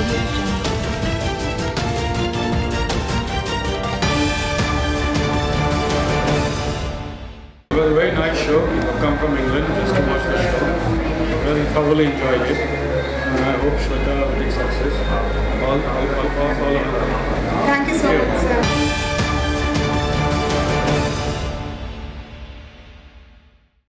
A very nice show. people have come from England just to watch the show. Really thoroughly enjoyed it. And I hope Shweta will be success.